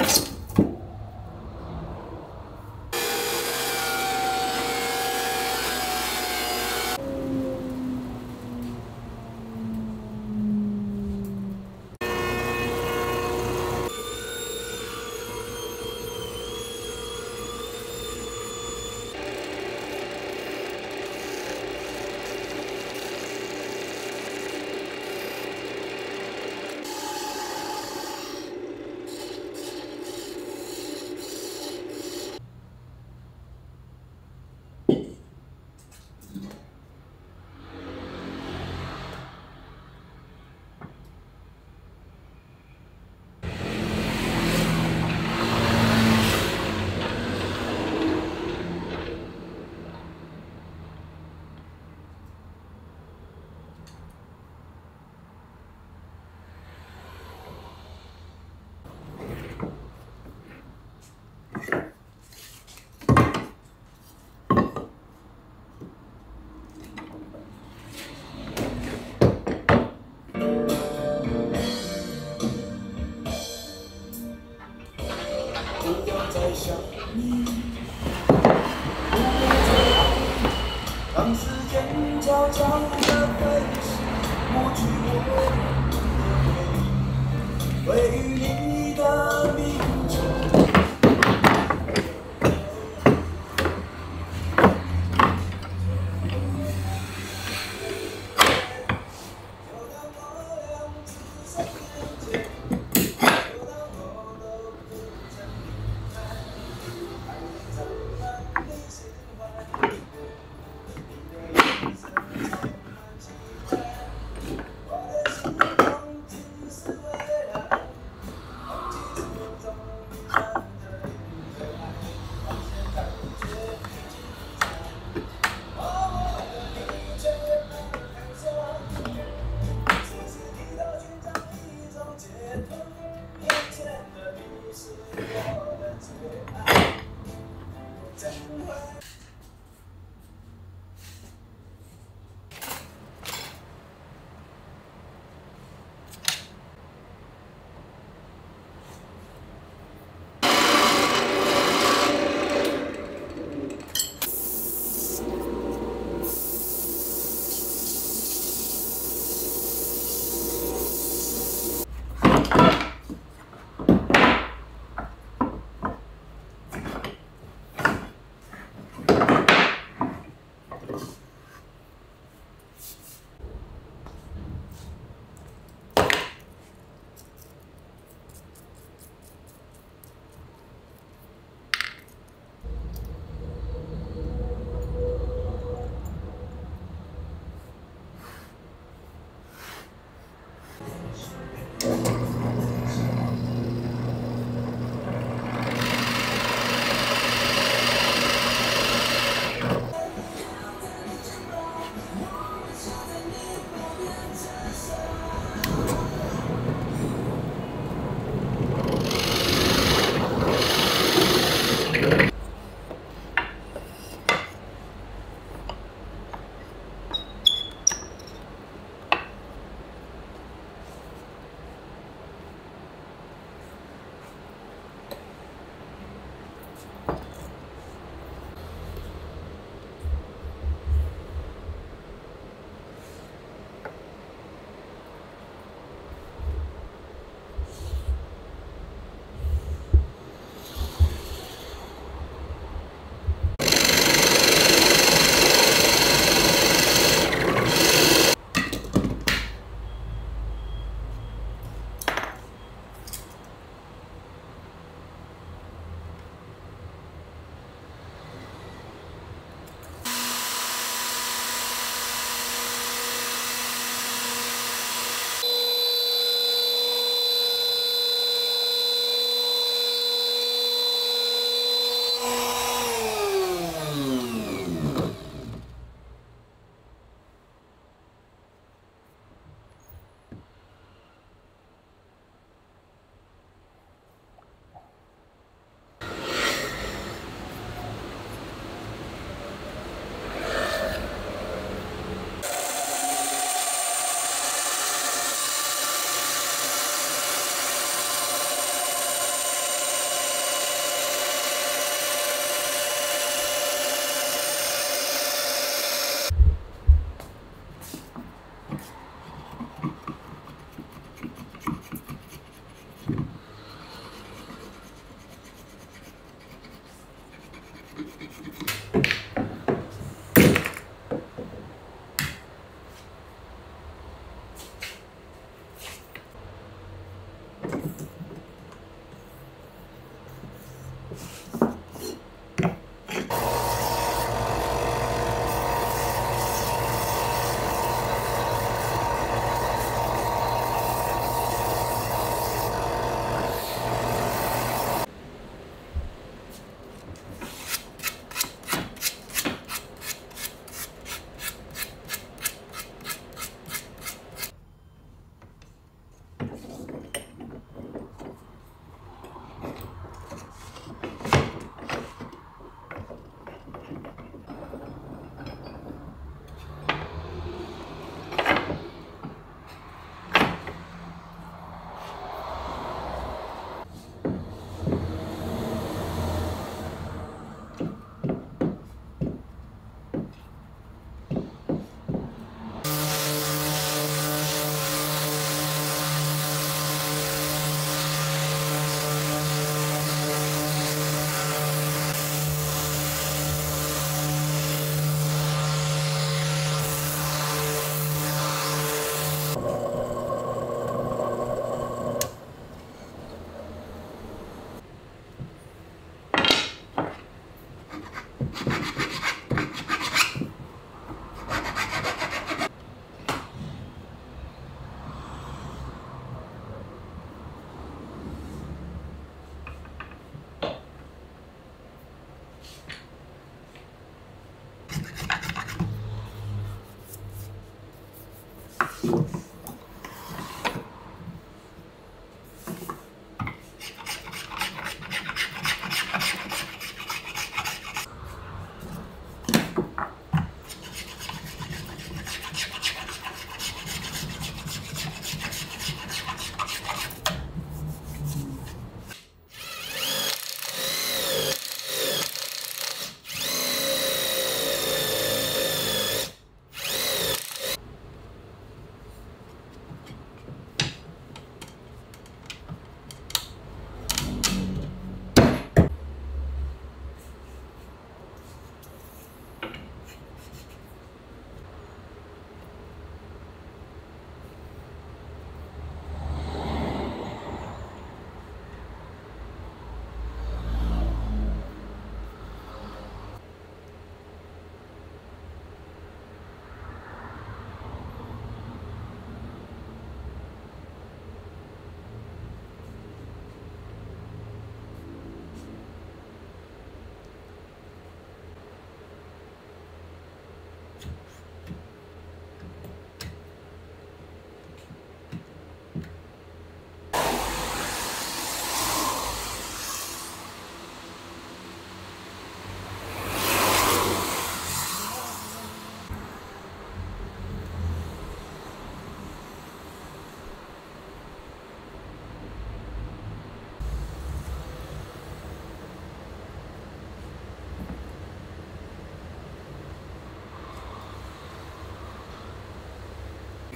Peace.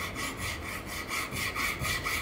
ハハハハ!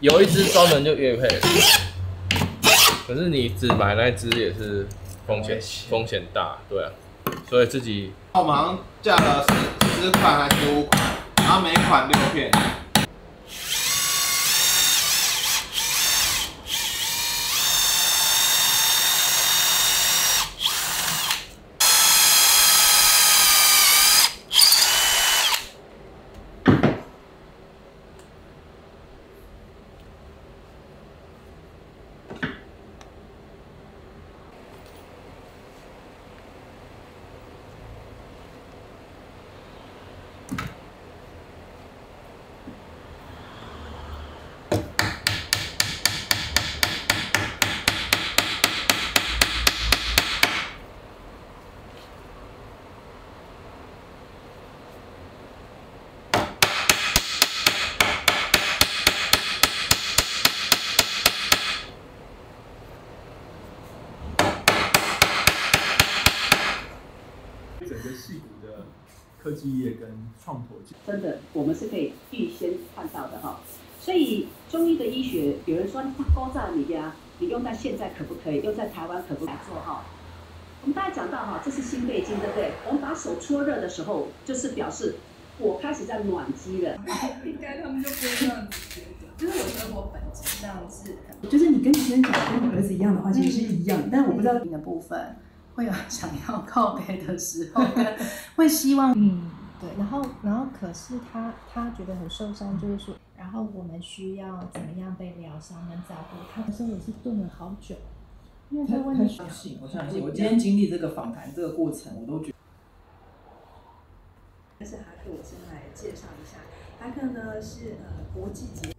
有一只专门就乐配，可是你只买那只也是风险风险大，对啊，所以自己我们好像价了十十款还是十五款，然后每款六片。整个戏骨的科技业跟创投界，真的，我们是可以预先看到的哈。所以中医的医学，有人说它高在你呀，你用在现在可不可以？用在台湾可不可以做哈？我们大家讲到哈，这是心肺经，对不对？我们把手搓热的时候，就是表示我开始在暖机了。应该他们就不会这样子觉得，就是我觉得我本质上是很就是你跟你先生讲跟你儿子一样的话，其实是一样，但我不知道你的部分，会有 想要告别的时候，会希望嗯，对，然后然后可是他他觉得很受伤，就是说，然后我们需要怎么样被疗伤跟照顾他，可是也是顿了好久，因为在外面相信，我相信，我今天经历这个访谈这个过程，我都觉得。但是哈克，我先来介绍一下，哈克呢是呃国际级